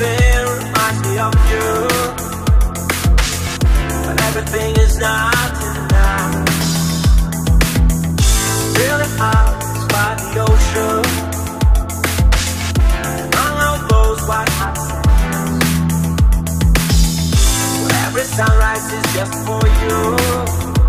everything reminds me of you. But everything is not enough. Really out by the ocean. And all of those white hot sands. Well every sunrise is just for you.